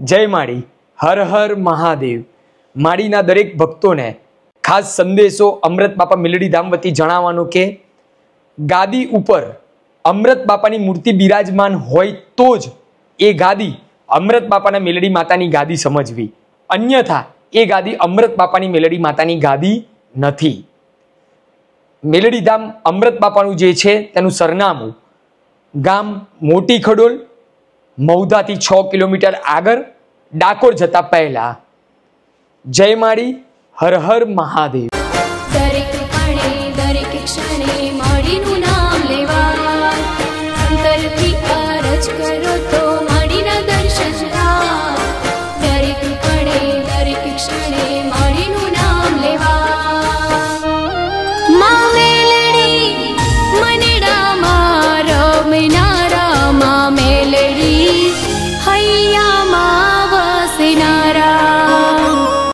જય માળી, હર હર મહાદેવ. માળીના દરેક ભક્તોને ખાસ સંદેશો અમૃત બાપા મિલડી ધામ વતી જણાવવાનો કે, ગાદી ઉપર અમૃત બાપાની મૂર્તિ બિરાજમાન હોય તો જ એ ગાદી અમૃત બાપાના મેલડી માતાની ગાદી સમજવી. અન્યથા, એ ગાદી અમૃત બાપાની મેલડી માતાની ગાદી નથી. મેલડી ધામ અમૃત બાપાનું જે છે, તેનું સરનામું ગામ મોટી ખડોલ મૌધાથી છ કિલોમીટર આગળ ડાકોર જતા પહેલા. જય માળી, હર હર મહાદેવ. દરેક ક્ષણે માળીનું નામ લેવા. અંતરથી અરજ કરો તો